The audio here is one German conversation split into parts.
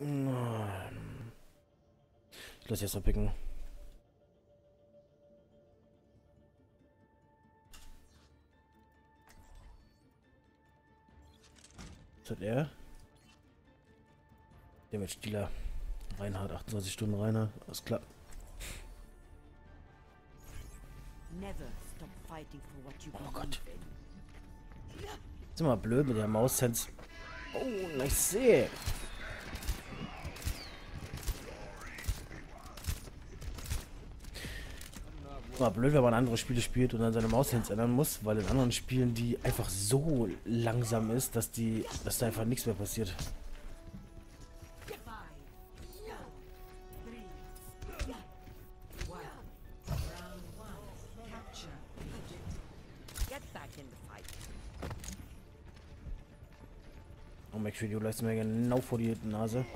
Ich lasse jetzt mal picken. Was hat er? Damage Dealer. Reinhard, 28 Stunden Reinhard. Alles klar. Oh Gott. Ist immer blöd mit der Maus-Sense. Oh, ich sehe. Immer blöd, wenn man andere Spiele spielt und dann seine Maus-Sense ändern muss, weil in anderen Spielen die einfach so langsam ist, dass die, dass da einfach nichts mehr passiert. Oh, McFeed, du läufst mir genau vor die Nase.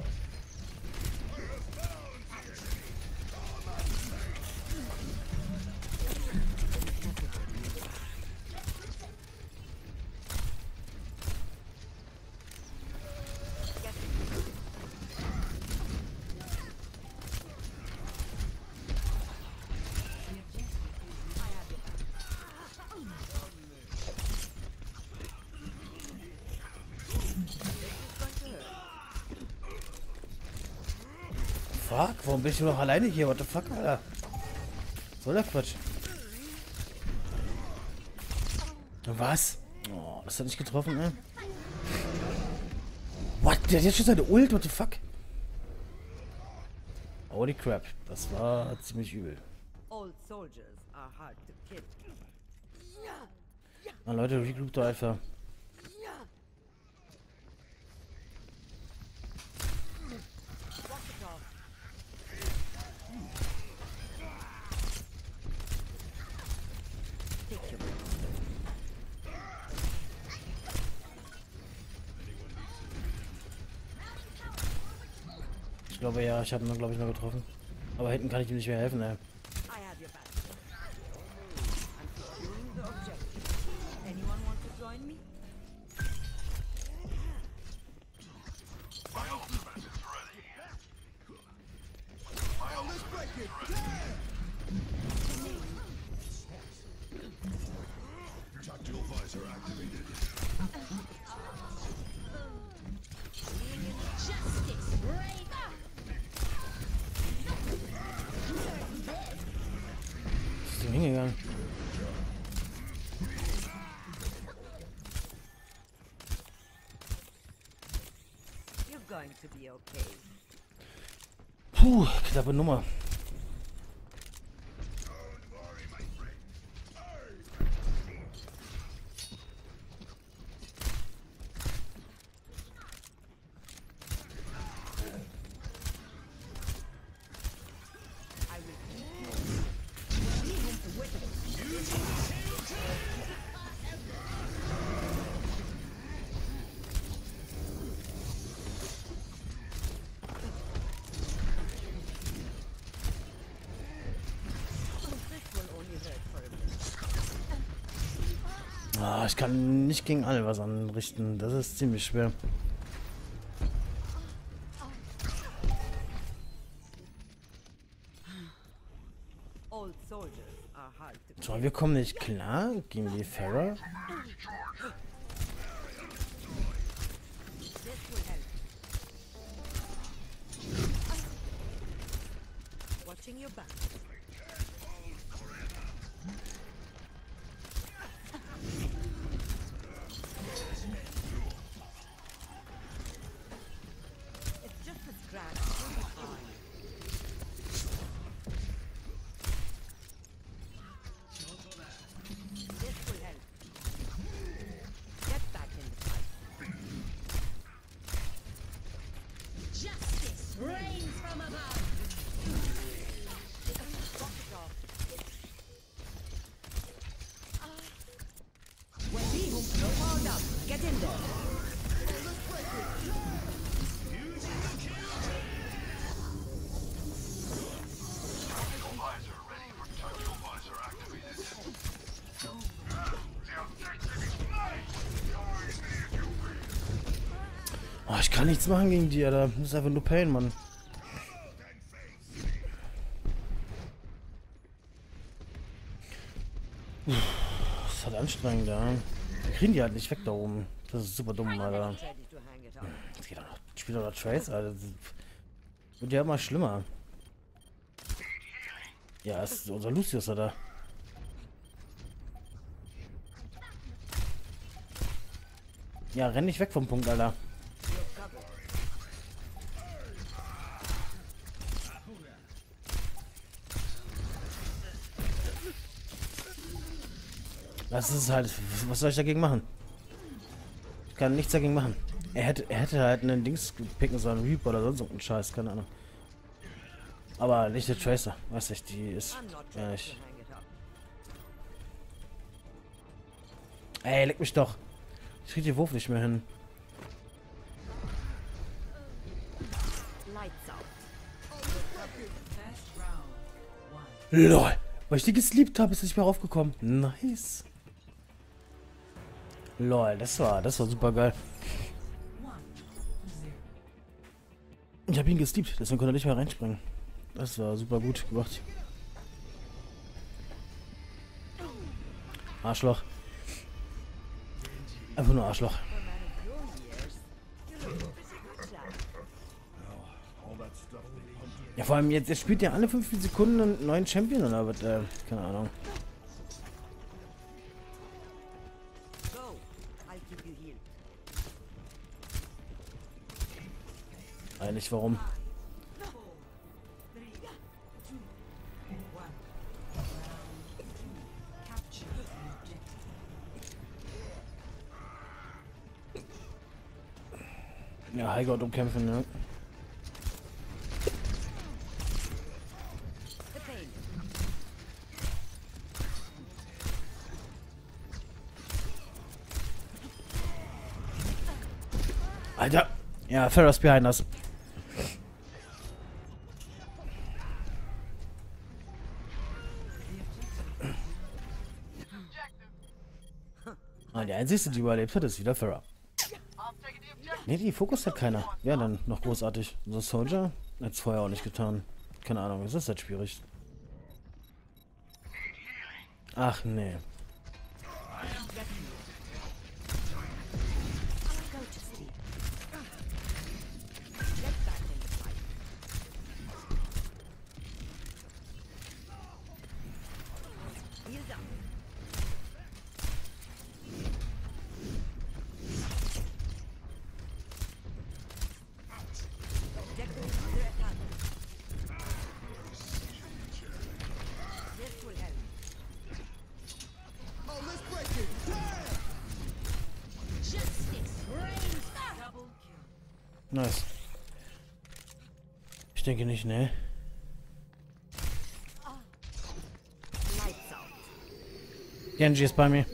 Fuck, warum bin ich nur noch alleine hier? What the fuck, Alter? Soll der Quatsch? Was? Oh, das hat nicht getroffen, ne? What? Der hat jetzt schon seine Ult, what the fuck? Holy crap, das war ziemlich übel. Na Leute, regroup doch einfach. Ich glaube ja, ich habe ihn glaube ich noch getroffen. Aber hinten kann ich ihm nicht mehr helfen, ey. Puh, knappe Nummer. Ah, ich kann nicht gegen alle was anrichten. Das ist ziemlich schwer. So, wir kommen nicht klar gegen die Farah. Oh, ich kann nichts machen gegen die, Alter. Das ist einfach nur Pain, Mann. Das ist halt anstrengend, ja. Wir kriegen die halt nicht weg da oben. Das ist super dumm, Alter. Das geht doch noch. Ich spiele doch noch Trace, Alter. Wird ja immer schlimmer. Ja, ist unser Lucius, Alter. Ja, renn nicht weg vom Punkt, Alter. Das ist halt. Was soll ich dagegen machen? Ich kann nichts dagegen machen. Er hätte, er hätte halt einen Dings picken sollen, Reaper oder sonst irgendeinen Scheiß, keine Ahnung. Aber nicht der Tracer, weiß ich, die ist. Ready ich. Ey, leck mich doch. Ich krieg den Wurf nicht mehr hin. LOL. Weil ich die gesleept habe, ist nicht mehr raufgekommen. Nice. LOL, das war, das war super geil. Ich habe ihn gesleept, deswegen konnte er nicht mehr reinspringen. Das war super gut gemacht. Arschloch. Einfach nur Arschloch. Ja, vor allem jetzt, jetzt spielt ja alle 15 Sekunden einen neuen Champion oder was, äh, keine Ahnung. Eigentlich warum? Ja, Heigott umkämpfen, ne? The pain. Alter! Ja, Ferris behind us. Ah, der einzige, die überlebt hat, ist wieder Farah. Ne, die Fokus hat keiner. Wer dann noch großartig? So Soldier? Hat's vorher auch nicht getan. Keine Ahnung, es ist halt schwierig. Ach nee. Denke nicht, ne? Out. Genji ist bei mir.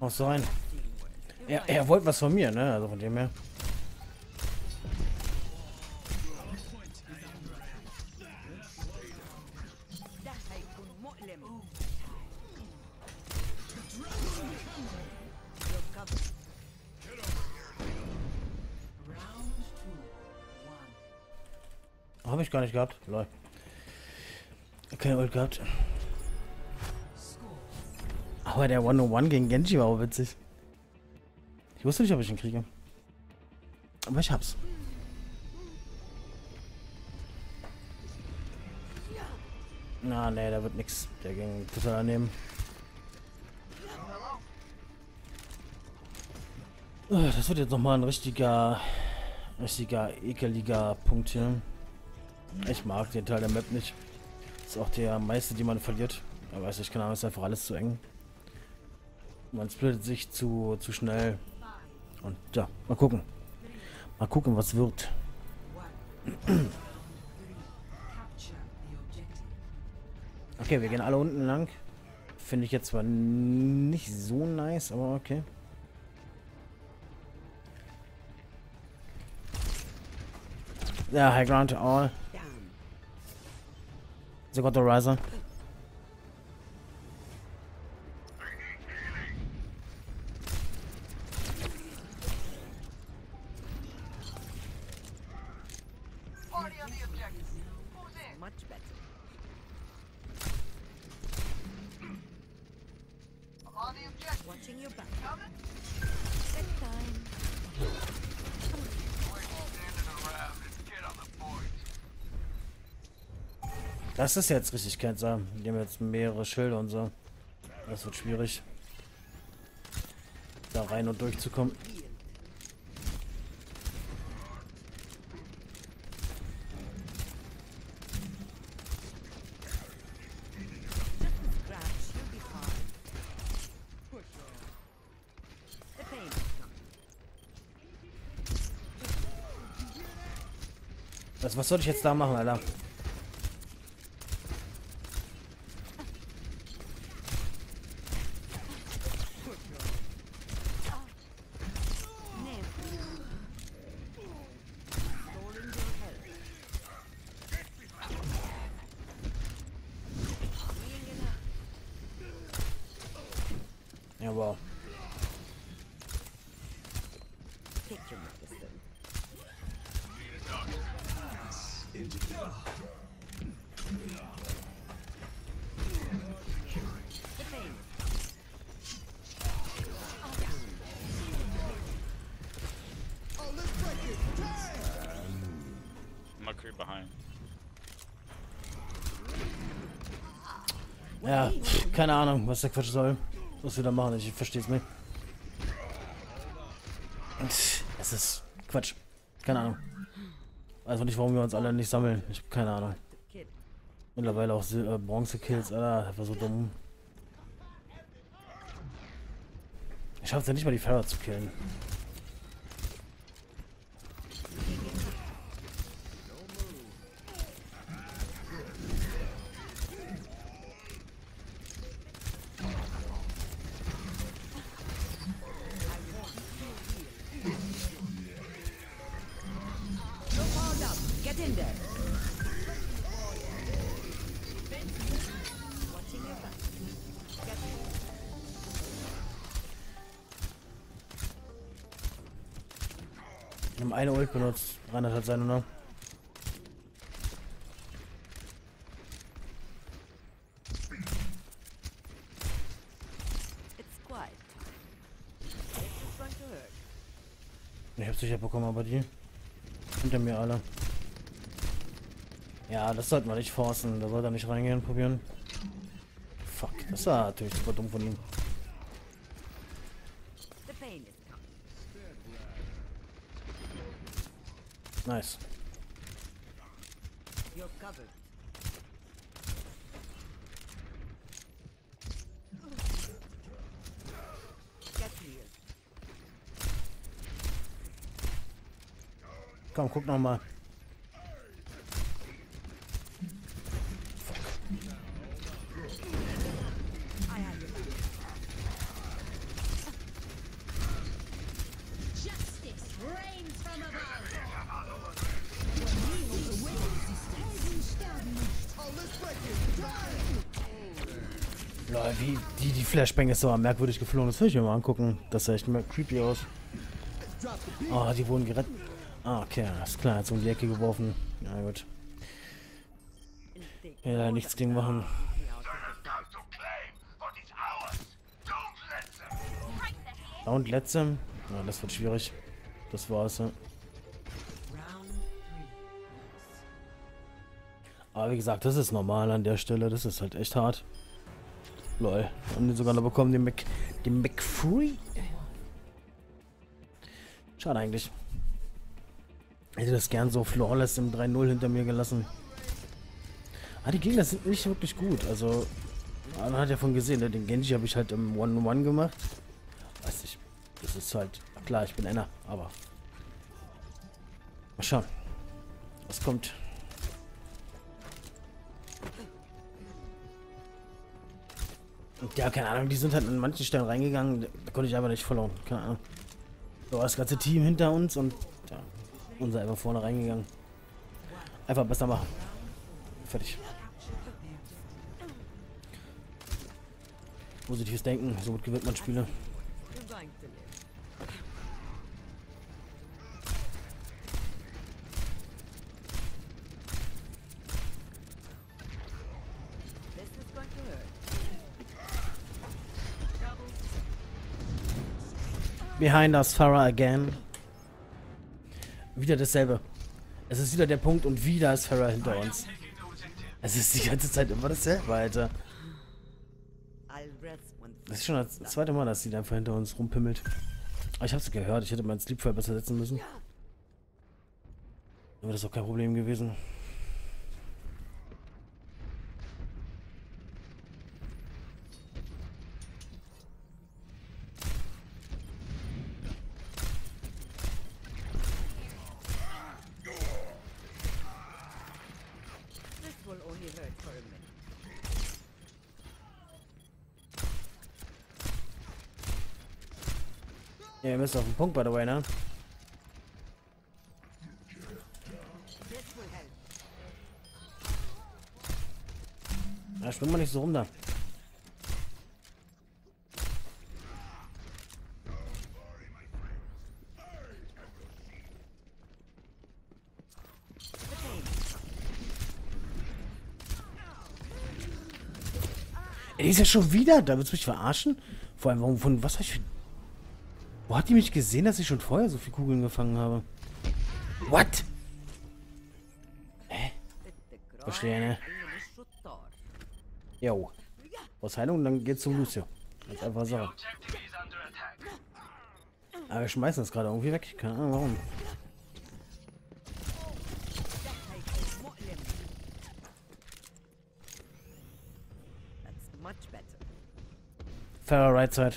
Muss sein. Er, er wollte was von mir, ne? Also von dem her. Habe ich gar nicht gehabt. Lol. Keine Ult gehabt. Aber der 101 gegen Genji war auch witzig. Ich wusste nicht, ob ich ihn kriege. Aber ich hab's. Na, nee, da wird nix. Der ging total daneben. Äh, Das wird jetzt nochmal ein richtiger, richtiger, ekeliger Punkt hier. Ich mag den Teil der Map nicht. Ist auch der meiste, die man verliert. Aber weiß ich, keine Ahnung, ist einfach alles zu eng. Man splittet sich zu, zu schnell. Und ja, mal gucken. Mal gucken, was wird. Okay, wir gehen alle unten lang. Finde ich jetzt zwar nicht so nice, aber okay. Ja, High Ground to all. Got the riser. Das ist jetzt richtig Cancer. Die haben jetzt mehrere Schilder und so. Das wird schwierig. Da rein und durchzukommen. Was soll ich jetzt da machen, Alter? Ja, pff, keine Ahnung, was der Quatsch soll. Was wir da machen, ich verstehe es nicht. Es ist Quatsch. Keine Ahnung. Also nicht, warum wir uns alle nicht sammeln. Ich habe keine Ahnung. Mittlerweile auch äh, Bronze-Kills, Alter. Das war so dumm. Ich schaff's ja nicht mal die Farah zu killen. Wir haben eine Ult benutzt. Reinhard hat seine hurt. Ich hab's sicher bekommen, aber die hinter mir alle. Ja, das sollten wir nicht forcen. Da sollte er nicht reingehen, probieren. Fuck, das war natürlich super dumm von ihm. Nice. Komm, guck noch mal. Flashbang ist so merkwürdig geflogen. Das will ich mir mal angucken. Das sah echt mal creepy aus. Oh, die wurden gerettet. Ah, okay, alles klar. Jetzt um die Ecke geworfen. Na gut. Instinct. Ja, nichts gegen machen. Ja, und letzte. Ja, das wird schwierig. Das war's, ja. Aber wie gesagt, das ist normal an der Stelle. Das ist halt echt hart. Lol. Haben die sogar noch bekommen, den Mac. Den McFree. Schade eigentlich. Hätte das gern so flawless im 3-0 hinter mir gelassen. Ah, die Gegner sind nicht wirklich gut. Also, man hat ja von gesehen, ne? den Genji habe ich halt im 1-1 gemacht. Weiß ich. Das ist halt. Klar, ich bin einer, aber. Mal schauen. Was kommt. Ja, keine Ahnung, die sind halt an manchen Stellen reingegangen, da konnte ich aber nicht verloren. Keine Ahnung. So, das ganze Team hinter uns und ja, unser einfach vorne reingegangen. Einfach besser machen. Fertig. Positives Denken, so gut gewinnt man Spiele. Behind us, Farah again. Wieder dasselbe. Es ist wieder der Punkt und wieder ist Farah hinter uns. Es ist die ganze Zeit immer dasselbe, Alter. Das ist schon das zweite Mal, dass sie da einfach hinter uns rumpimmelt. Aber ich hab's gehört, ich hätte meinen Sleepfire besser setzen müssen. Aber das ist auch kein Problem gewesen. Müsst auf den Punkt, by the way, ne? This will help. Ja, schwimm mal nicht so rum da. Ey, ist ja schon wieder da. Willst du mich verarschen? Vor allem, warum, von was hab ich für... Wo hat die mich gesehen, dass ich schon vorher so viele Kugeln gefangen habe? What? Verstehe, ne? Jo. Aus Heilung, dann geht's zum Lucio. Ganz einfach Sache. Aber wir schmeißen das gerade irgendwie weg. Keine Ahnung warum. Farrah right side.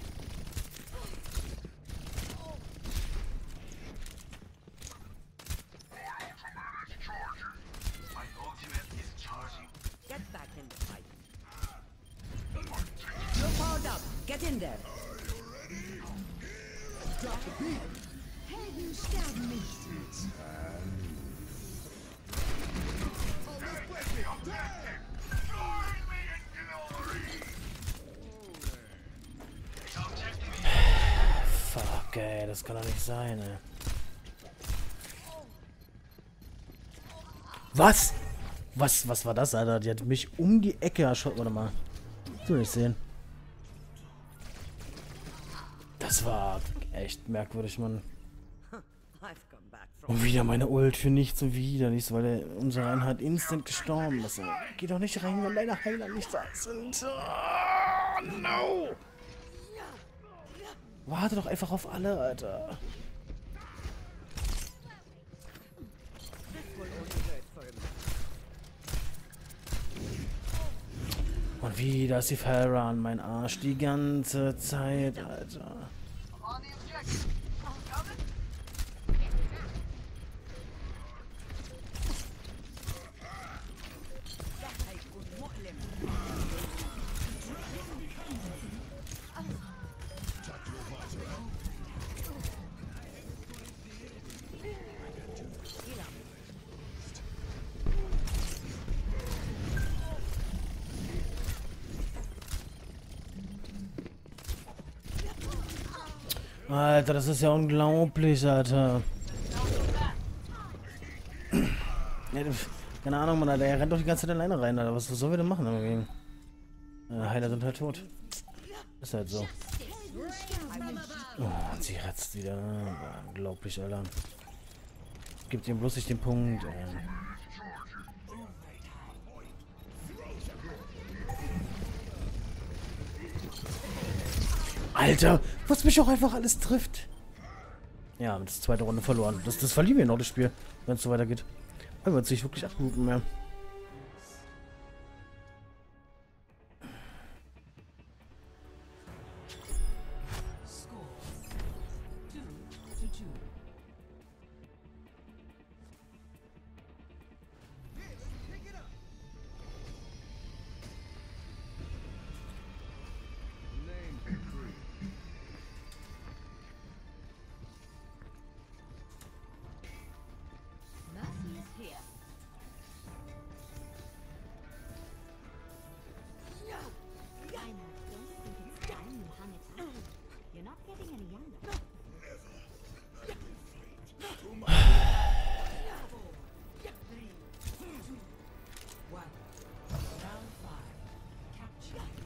Get in there. Helden sterben nicht. Fuck, ey, das kann doch nicht sein, ey. Was? Was, was war das, Alter? Die hat mich um die Ecke erschossen. Warte mal. Du nicht sehen. Das war echt merkwürdig, Mann. Und wieder meine Ult für nichts und wieder nichts, weil der, unser Reinhard instant gestorben ist. Geh doch nicht rein, wenn deine Heiler nicht da sind. Oh, no! Warte doch einfach auf alle, Alter. Und wieder ist die an mein Arsch die ganze Zeit, Alter. I'm Alter, das ist ja unglaublich, Alter. Keine Ahnung, Mann, Alter, er rennt doch die ganze Zeit alleine rein, Alter. Was, sollen wir denn machen dagegen? Äh, Heiler sind halt tot. Ist halt so. Oh, und sie ratzt wieder. Unglaublich, Alter. Gibt ihm bloß nicht den Punkt, ey. Alter, was mich auch einfach alles trifft. Ja, das ist zweite Runde verloren. Das, das verlieren wir noch, das Spiel, wenn es so weitergeht. Weil wir uns nicht wirklich abgruppen mehr.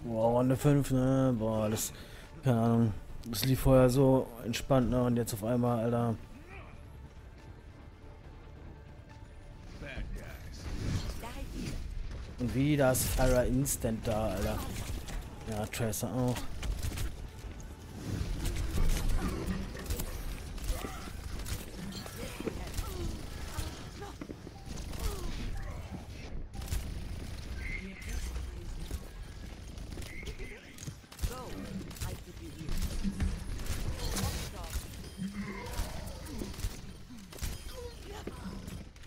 Boah, Runde 5, ne? Boah, das. Keine Ahnung. Das lief vorher so entspannt, ne? Und jetzt auf einmal, Alter. Und wieder ist Farah Instant da, Alter. Ja, Tracer auch.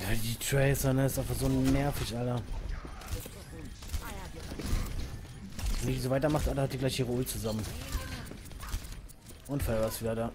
Ja, Tracer, ne? Ist einfach so nervig, Alter. Wenn die so weitermacht, Alter, hat die gleich ihre Ult zusammen. Und Farah ist wieder da.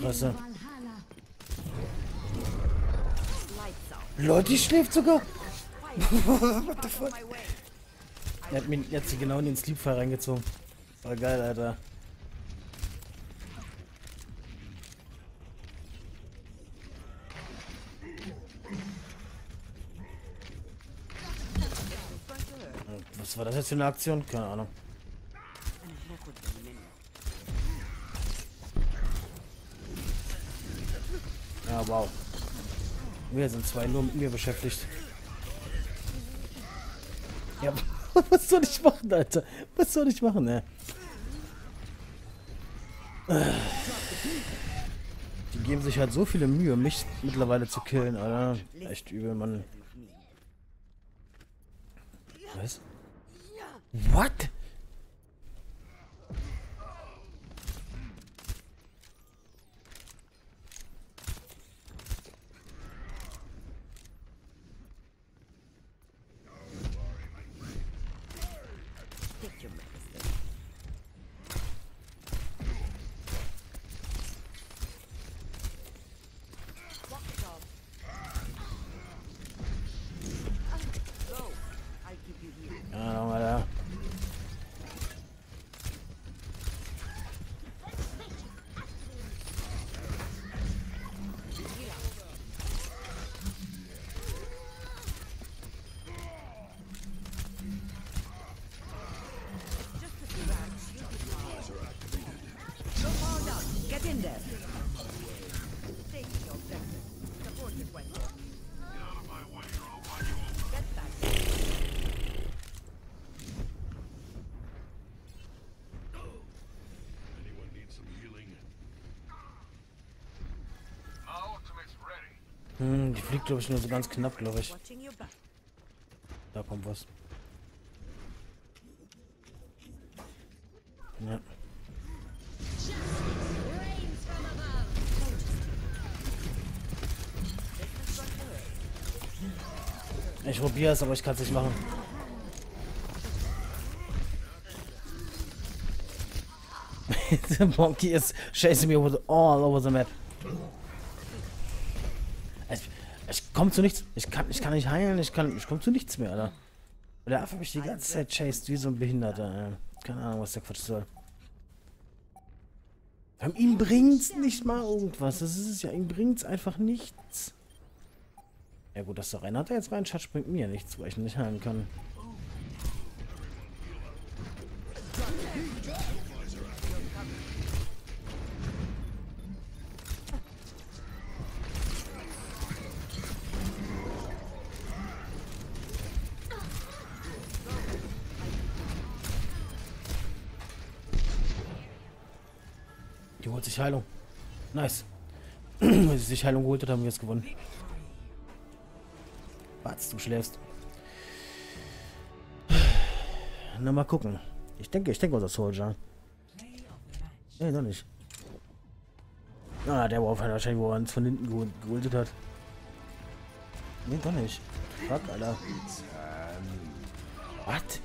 Fresse. Leute, die schläft sogar. What the fuck? Er hat, mir, er hat sie genau in den Sleepfall reingezogen. War geil, Alter. Was war das jetzt für eine Aktion? Keine Ahnung. Ja, wow. Wir sind zwei nur mit mir beschäftigt. Ja, was soll ich machen, Alter? Was soll ich machen, ne? Die geben sich halt so viele Mühe, mich mittlerweile zu killen, Alter. Echt übel, Mann. Was? What? Hm, die fliegt, glaube ich, nur so ganz knapp, glaube ich. Da kommt was. Ja. Ich probiere es, aber ich kann es nicht machen. the monkey is chasing me all over the map. Ich, komme zu nichts. Ich kann, ich kann nicht heilen. Ich kann, ich komme zu nichts mehr, Alter. Und der Affe mich die ganze Zeit chased wie so ein Behinderter. Ey. Keine Ahnung, was der Quatsch soll. Allem, ihm bringt's nicht mal irgendwas. Das ist es ja. Ihm bringt's einfach nichts. Ja gut, dass der Reinhardt jetzt reinschaut, bringt mir nichts, weil ich ihn nicht heilen kann. Die holt sich Heilung. Nice. Wenn sie sich Heilung geholt hat, haben wir jetzt gewonnen. Batz, du schläfst. Na, mal gucken. Ich denke, ich denke, unser Soldier. Nee, noch nicht. Ah, der war wahrscheinlich, wo er uns von hinten geholt hat. Nee, doch nicht. Fuck, Alter. Was?